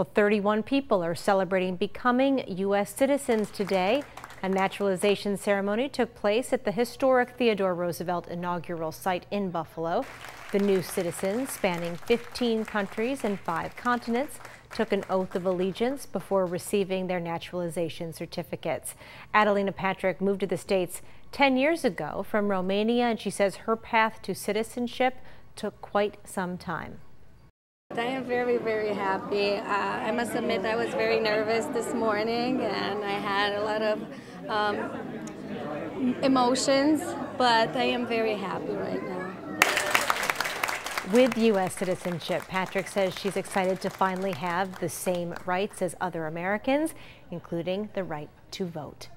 Well, 31 people are celebrating becoming U.S. citizens today. A naturalization ceremony took place at the historic Theodore Roosevelt inaugural site in Buffalo. The new citizens, spanning 15 countries and five continents, took an oath of allegiance before receiving their naturalization certificates. Adelina Patrick moved to the States 10 years ago from Romania, and she says her path to citizenship took quite some time. I am very, very happy. Uh, I must admit I was very nervous this morning and I had a lot of um, emotions, but I am very happy right now. With U.S. citizenship, Patrick says she's excited to finally have the same rights as other Americans, including the right to vote.